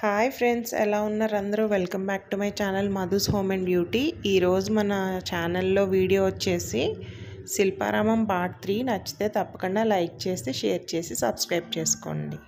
Hi friends ఎలా ఉన్నారు అందరూ? Welcome back to my channel Madhu's home and beauty ఈరోజు మన ఛానల్లో వీడియో వచ్చేసి శిల్పారామం పార్ట్ త్రీ నచ్చితే తప్పకుండా లైక్ చేసి షేర్ చేసి సబ్స్క్రైబ్ చేసుకోండి.